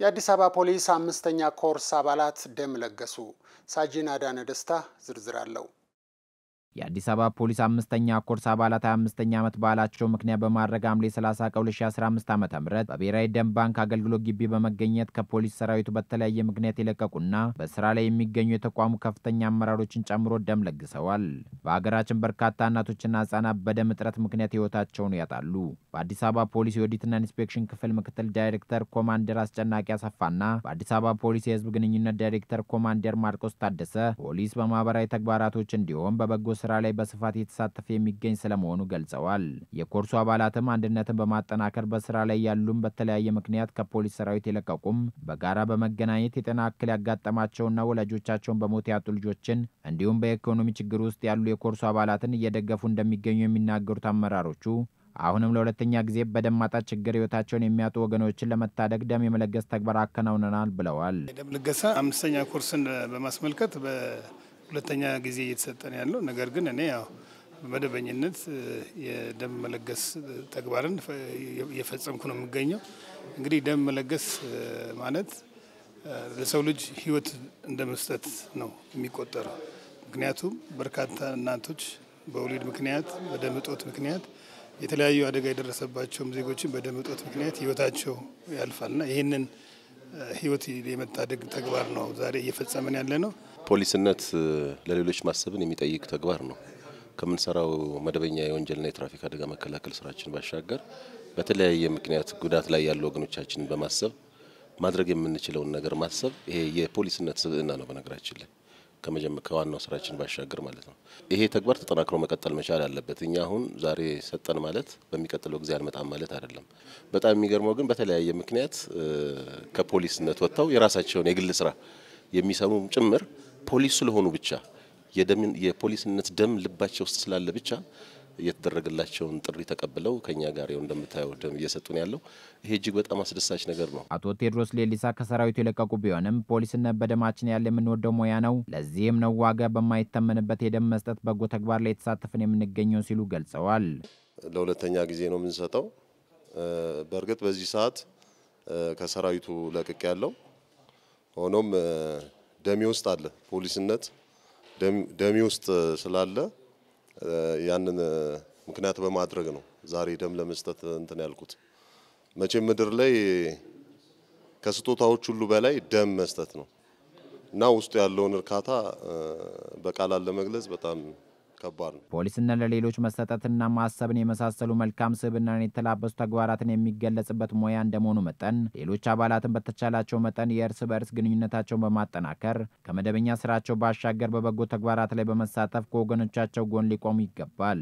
የአዲስ አበባ ፖሊስ አምስተኛ ኮርስ አባላት ደም ለገሱ። ሳጂን አዳነ ደስታ ዝርዝር አለው። የአዲስ አበባ ፖሊስ አምስተኛ ኮርስ አባላት 25ኛ ዓመት በዓላቸው ምክንያት በማድረግ ሐምሌ 30 ቀን 2015 ዓ ም በብሔራዊ ደም ባንክ አገልግሎት ግቢ በመገኘት ከፖሊስ ሰራዊቱ በተለያየ ምክንያት የለቀቁና በስራ ላይ የሚገኙ የተቋሙ ከፍተኛ አመራሮችን ጨምሮ ደም ለግሰዋል። በሀገራችን በርካታ እናቶችና ህጻናት በደም እጥረት ምክንያት ህይወታቸውን ያጣሉ። በአዲስ አበባ ፖሊስ የኦዲትና ኢንስፔክሽን ክፍል ምክትል ዳይሬክተር ኮማንደር አስጨናቂ አሰፋና በአዲስ አበባ ፖሊስ የህዝብ ግንኙነት ዳይሬክተር ኮማንደር ማርቆስ ታደሰ ፖሊስ በማህበራዊ ተግባራቶች እንዲሁም በበጎ ስራ ላይ በስፋት የተሳተፈ የሚገኝ ስለመሆኑ ገልጸዋል። የኮርሱ አባላትም አንድነትን በማጠናከር በስራ ላይ ያሉም በተለያየ ምክንያት ከፖሊስ ሰራዊት የለቀቁም በጋራ በመገናኘት የጤና እክል ያጋጠማቸውና ወላጆቻቸውን በሞት ያጡ ልጆችን እንዲሁም በኢኮኖሚ ችግር ውስጥ ያሉ የኮርሱ አባላትን እየደገፉ እንደሚገኙ የሚናገሩት አመራሮቹ አሁንም ለሁለተኛ ጊዜ በደም ማጣት ችግር ህይወታቸውን የሚያጡ ወገኖችን ለመታደግ ደም የመለገስ ተግባር አከናውነናል ብለዋል። የደም ልገሳ አምስተኛ ኮርስን በማስመልከት ሁለተኛ ጊዜ እየተሰጠን ያለው ነገር ግን እኔ ያው በመደበኝነት የደም መለገስ ተግባርን እየፈጸምኩ ነው የሚገኘው። እንግዲህ ደም መለገስ ማለት ለሰው ልጅ ህይወት እንደ መስጠት ነው የሚቆጠረው። ምክንያቱም በርካታ እናቶች በወሊድ ምክንያት በደም እጦት ምክንያት የተለያዩ አደጋ የደረሰባቸውም ዜጎችን በደም እጦት ምክንያት ህይወታቸው ያልፋልና ይህንን ህይወት የመታደግ ተግባር ነው ዛሬ እየፈጸመን ያለ ነው። ፖሊስነት ለሌሎች ማሰብን የሚጠይቅ ተግባር ነው። ከምንሰራው መደበኛ የወንጀልና የትራፊክ አደጋ መከላከል ስራችን ባሻገር በተለያየ ምክንያት ጉዳት ላይ ያሉ ወገኖቻችንን በማሰብ ማድረግ የምንችለውን ነገር ማሰብ ይሄ የፖሊስነት ስብዕና ነው። በነገራችን ላይ ከዋናው ስራችን ባሻገር ማለት ነው። ይሄ ተግባር ተጠናክሮ መቀጠል መቻል አለበት። እኛ አሁን ዛሬ ሰጠን ማለት በሚቀጥለው ጊዜ አንመጣም ማለት አይደለም። በጣም የሚገርመው ግን በተለያየ ምክንያት ከፖሊስነት ወጥተው የራሳቸውን የግል ስራ የሚሰሙም ጭምር ፖሊስ ስለሆኑ ብቻ የፖሊስነት ደም ልባቸው ውስጥ ስላለ ብቻ የተደረገላቸውን ጥሪ ተቀብለው ከኛ ጋር ይኸው እንደምታየው ደም እየሰጡ ነው ያለው። ይሄ እጅግ በጣም አስደሳች ነገር ነው። አቶ ቴዎድሮስ ሌሊሳ ከሰራዊቱ የለቀቁ ቢሆንም ፖሊስነት በደማችን ያለ የምንወደው ሙያ ነው፣ ለዚህም ነው ዋጋ በማይተመንበት የደም መስጠት በጎ ተግባር ላይ የተሳተፍን የምንገኘው ሲሉ ገልጸዋል። ለሁለተኛ ጊዜ ነው የምንሰጠው። በእርግጥ በዚህ ሰዓት ከሰራዊቱ ለቅቅ ያለው ሆኖም ደሜ ውስጥ አለ ፖሊስነት ደሜ ውስጥ ስላለ ያንን ምክንያት በማድረግ ነው ዛሬ ደም ለመስጠት እንትን ያልኩት። መቼም ምድር ላይ ከስጦታዎች ሁሉ በላይ ደም መስጠት ነው እና ውስጡ ያለውን እርካታ በቃላት ለመግለጽ በጣም ከባድ ነው። ፖሊስነት ለሌሎች መሰጠትና ማሰብን የመሳሰሉ መልካም ስብዕናን የተላበሱ ተግባራትን የሚገለጽበት ሙያ እንደመሆኑ መጠን ሌሎች አባላትን በተቻላቸው መጠን የእርስ በእርስ ግንኙነታቸውን በማጠናከር ከመደበኛ ስራቸው ባሻገር በበጎ ተግባራት ላይ በመሳተፍ ከወገኖቻቸው ጎን ሊቆሙ ይገባል።